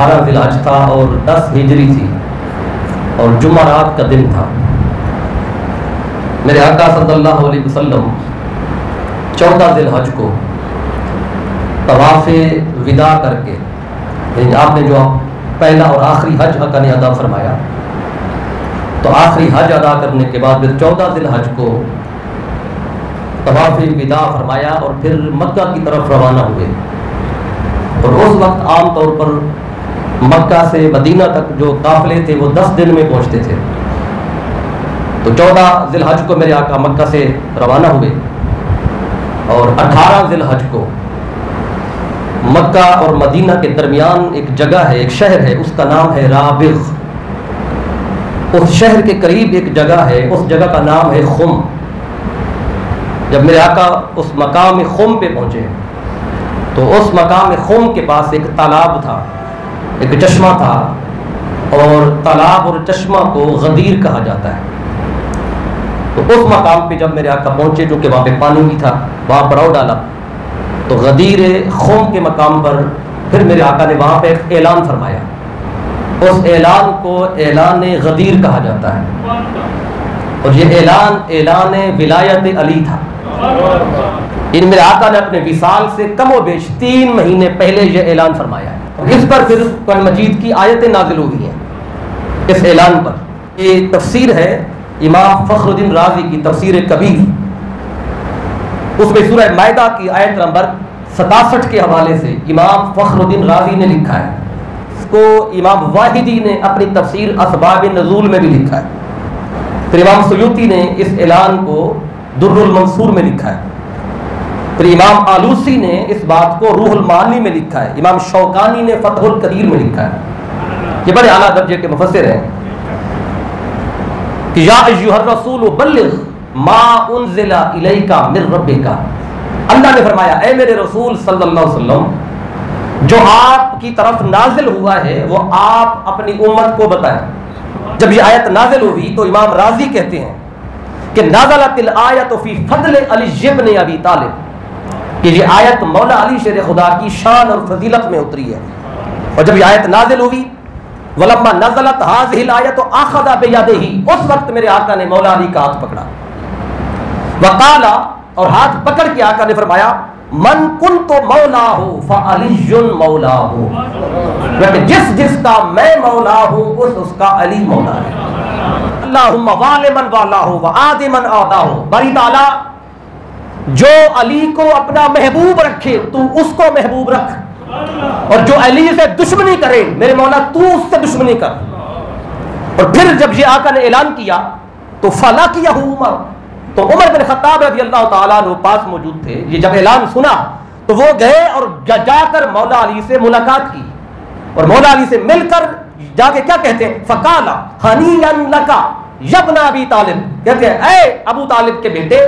अठारह जिलाज था और दस हिजरी थी और जुमारात का दिन था। मेरे आका सल्लल्लाहु अलैहि वसल्लम चौदह जिलहज को तवाफ़ विदा करके आपने जो पहला और आखिरी हज हका ने अदा फरमाया तो आखिरी हज अदा करने के बाद फिर चौदह जिलहज को तवाफ़ विदा फरमाया और फिर मक्का की तरफ़ रवाना हुए। और उस वक्त आम तौर पर मक्का से मदीना तक जो काफिले थे, वो दस दिन में पहुँचते थे। तो चौदह जिलहज को मेरे आका मक्का से रवाना हुए। और अठारह जिलहज को मक्का और मदीना के दरमियान एक जगह है, एक शहर है, उसका नाम है राबिग उस शहर के करीब एक जगह है, उस जगह का नाम है खुम। जब मेरे आका उस मकाम खुम पे पहुँचे तो उस मकाम खुम के पास एक तालाब था। एक चश्मा था और तालाब और चश्मा को गदीर कहा जाता है। तो उस मकाम पे जब मेरे आका पहुँचे, जो कि वहाँ पे पानी भी था, वहाँ पड़ाव डाला तो गदीर खुम के मकाम पर फिर मेरे आका ने वहाँ पे एक ऐलान फरमाया। उस ऐलान को ऐलान गदीर कहा जाता है। और ये ऐलान ऐलान विलायत अली था। इन मेरे आका ने अपने विसाल से कम बेश तीन महीने पहले ये ऐलान फरमाया है। इस पर फिर कुरान मजीद की आयतें नाजिल हुई हैं। इस ऐलान पर। ये तफसीर है इमाम फखरुद्दीन राज़ी की तफसीर कबीर। उसमें सूरह मायदा की आयत नंबर सतासठ के हवाले से इमाम फखरुद्दीन राज़ी ने लिखा है। इसको इमाम वाहिदी ने अपनी तफसीर असबाब नजूल में भी लिखा है। फिर इमाम सयूती ने इस ऐलान को दुर्रुल मंसूर में लिखा है। फिर इमाम आलूसी ने इस बात को रूहुल मानी में लिखा है। इमाम शौकानी ने फतहुल कदीर में लिखा है। ये बड़े आला दर्जे के मुफसर हैं कि या रसूल बल्लिग मा उनजिला इलैका मिर रब्बिका। अल्लाह ने फरमाया, ए मेरे रसूल सल्लल्लाहु अलैहि वसल्लम, जो आपकी तरफ़ नाजिल हुआ है, वो आप अपनी उम्मत को बताएँ। जब ये आयत नाजिल हुई तो इमाम राज़ी कहते हैं कि नाजलतिल आयत फ़ी फजल अली इब्न अबी तालिब। कि ये आयत मौला अली शेर खुदा की शान और फजीलत में उतरी है। और जब ये आयत नाजिल हुई, वलम्मा नजलत हाजिल आयत तो आखदा बेयादेही उस वक्त मेरे आका ने मौला अली का हाथ पकड़ा। वकाला और हाथ पकड़ के आका ने फरमाया, मन कुन तो मौला हो फलीजुन मौला हो जिस जिसका मैं मौला हूँ, उस उसका अली मौला है। अल्लाहुम्मा वालिमन वाला हो व आदिमन आदा हो बरी ताला जो अली को अपना महबूब रखे, तू उसको महबूब रख। और जो अली से दुश्मनी करे, मेरे मौला, तू उससे दुश्मनी कर। और फिर जब ये आका ने ऐलान किया तो फला किया उमर तो उमर बिन खत्ताब रज़ी अल्लाह तआला पास मौजूद थे। ये जब ऐलान सुना तो वो गए और जाकर मौला अली से मुलाकात की। और मौला अली से मिलकर जाके क्या कहते हैं? फकाला हनी लका, यबना अबी तालिब। कहते हैं अबू तालिब के बेटे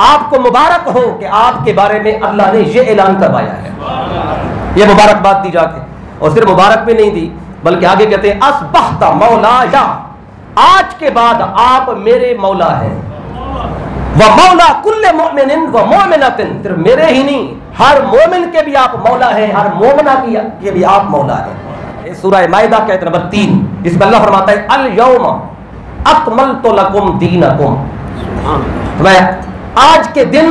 आपको मुबारक हो कि आपके बारे में अल्लाह ने यह ऐलान करवाया है। यह मुबारकबाद दी जाके। और सिर्फ़ मुबारक भी नहीं दी बल्कि आगे कहते हैं असबहता मौला या आज के बाद आप मेरे मौला हैं। वह मौला कुल्ले मोमिन व मोमिनतिन सिर्फ़ मेरे ही नहीं हर मोमिन के भी आप मौला हैं हर मोमना की के भी आप मौला हैं। सूरह मायदा कहते नंबर तीन इसमें अल्लाह फरमाता है अल यौम अकमल तो लकुम दीनकुम। मैं आज के दिन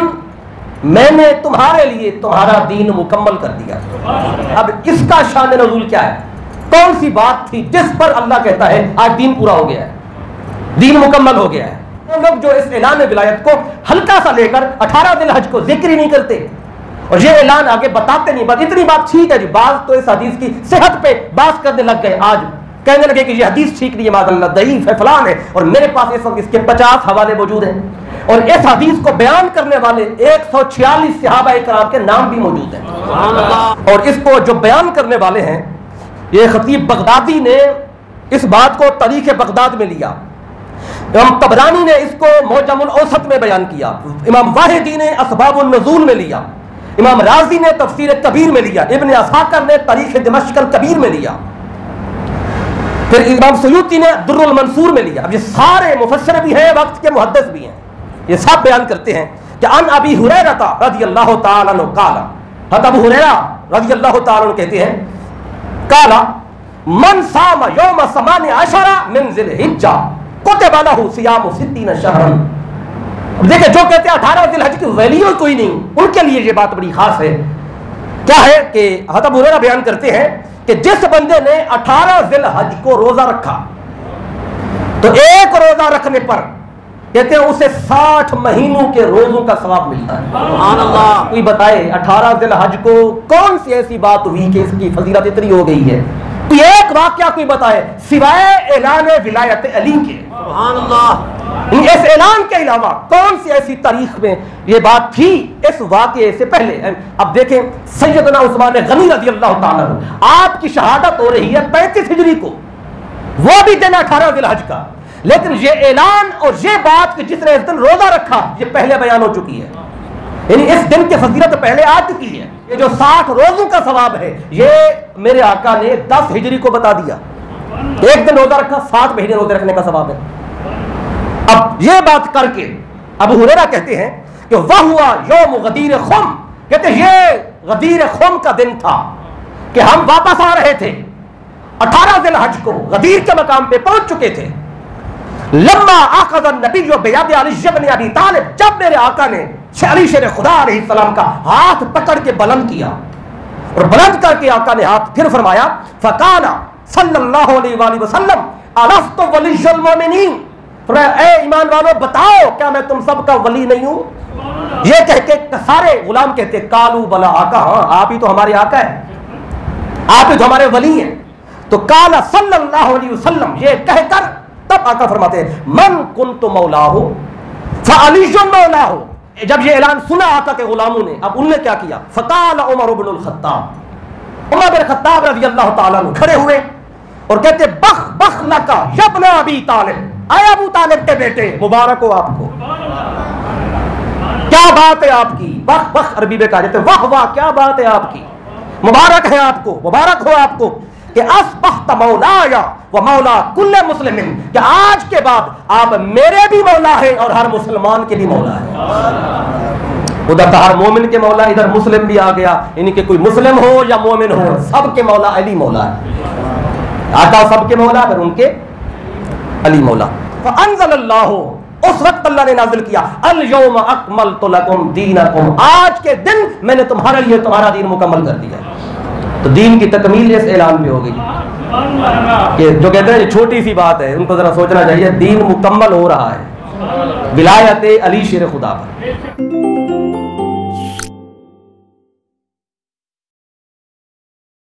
मैंने तुम्हारे लिए तुम्हारा दीन मुकम्मल कर दिया। अब इसका शान नजूल क्या है? कौन सी बात थी जिस पर अल्लाह कहता है, आज दीन पूरा हो गया है? दीन मुकम्मल हो गया है। वो लोग जो इस ऐलान विलायत को हल्का सा लेकर अठारह दिन हज को ज़िक्र ही नहीं करते, और ये ऐलान आगे बताते नहीं, बस इतनी बात ठीक है जी। बात तो इस हदीस की सेहत पे बात करने लग गए आज। कहने लगे कि ये हदीस ठीक नहीं है माजल्ला दईफ है, फलान है, और मेरे पास इस वक्त इसके पचास हवाले मौजूद हैं। और इस हदीस को बयान करने वाले एक सौ छियालीस सहाबा कराम के नाम भी मौजूद हैं। और इसको जो बयान करने वाले हैं ये खतीब बगदादी ने इस बात को तरीके बगदाद में लिया। इमाम तबरानी ने इसको मोजमुल औसत में बयान किया। इमाम वाहिदी ने असबाबुल नजूल में लिया। इमाम राज़ी ने तफसीर कबीर में लिया। इब्न असाकर ने तारीख दमश्कल कबीर में लिया। फिर इमाम सयूती ने दुर्रुल मंसूर में लिया। अब ये सारे मुफसर भी हैं वक्त के मुहदस भी हैं। ये सब बयान करते हैं कि अन अबी हुरैरा रज़ी अल्लाह काला। हत अबू हुरैरा रज़ी अल्लाह तआला कहते हैं, काला, मन साम योम समान अशरा मिन जिल हिज्जा कुतिबा लहु सियाम सिद्दीन शहरन। देखिए, जो कहते हैं अठारह दिल हज की वैल्यू कोई नहीं, उनके लिए ये बात बड़ी खास है। क्या है कि हतब बयान करते हैं कि जिस बंदे ने अठारह दिल हज को रोजा रखा तो एक रोजा रखने पर कहते हैं उसे साठ महीनों के रोजों का सवाब मिलता है। कोई बताए अठारह दिल हज को कौन सी ऐसी बात हुई कि इसकी फजीलत इतनी हो गई है? तो एक वाक्य कोई बताए सिवाय ऐलान विलायत अली के। इस ऐलान के अलावा कौन सी ऐसी तारीख में ये बात थी? इस वाक्य से पहले अब देखें सैयदना उस्मान गनी रज़ी अल्लाह आपकी शहादत हो रही है पैंतीस हिजरी को। वो भी दिन अठारह दिल हज का। लेकिन ये ऐलान और ये बात कि जिसने इस दिन रोजा रखा, ये पहले बयान हो चुकी है। यानी इस दिन की फजीलत पहले आ चुकी है। ये जो साठ रोजों का सवाब है, ये मेरे आका ने दस हिजरी को बता दिया। एक दिन रोजा रखा, सात महीने रोज़े रखने का सवाब है। अब ये बात करके अब हुरेरा कहते हैं कि वह हुआ योम गदीर खुम। कहते ये गदीर खुम का दिन था कि हम वापस आ रहे थे। अठारह दिन हज को गदीर के मकाम पे पहुँच चुके थे। नबी बेयाद अभी तालिब, जब मेरे आका ने अली शेर खुदा सलाम का हाथ पकड़ के बुलंद किया और बुलंद करके आका ने हाथ फिर फरमाया फकाना सल्लल्लाहु अलैहि वसल्लम मोमिनीन ए ईमान वालों, बताओ, क्या मैं तुम सबका वली नहीं हूँ? ये कह के सारे गुलाम कहते, कालू बला आका हाँ आप ही तो हमारे आका है। आप ही तो हमारे वली हैं। तो काला सल्लल्लाहु अलैहि वसल्लम ये कहकर तब आका फरमाते मन कुन तो मौला हो हो जब ये ऐलान सुना आका के गुलामों ने, अब उनने क्या किया? फकाल Umar bin Khattab. Umar bin Khattab रज़ी अल्लाह ताला खड़े हुए और कहते बख बख लका यबना अबी तालिब। आए अबू तालिब के बेटे, मुबारक हो आपको। क्या बात है आपकी? बख बख अरबी में कहा जाते वाह वाह, क्या बात है आपकी। मुबारक है आपको, मुबारक हो आपको। कि मौलाया व मौला कुल्ले मुस्लिम कि आज के बाद आप मेरे भी मौला है और हर मुसलमान के भी मौला है। उधर तो हर मोमिन के मौला, इधर मुस्लिम भी आ गया। इनके कोई मुस्लिम हो या मोमिन हो, सबके मौला अली मौला है। आता सबके मौला फिर उनके अली मौला। तो अल्लाह उस वक्त अल्लाह ने नाजिल किया अल यौम अकमल तो लकुम दीनकुम। आज के दिन मैंने तुम्हारे लिए तुम्हारा दीन मुकम्मल कर दिया। तो दीन की तकमील इस ऐलान में हो गई। कि जो कहते हैं छोटी सी बात है, उनको ज़रा सोचना चाहिए, दीन मुकम्मल हो रहा है। विलायत अली शेर खुदा पर।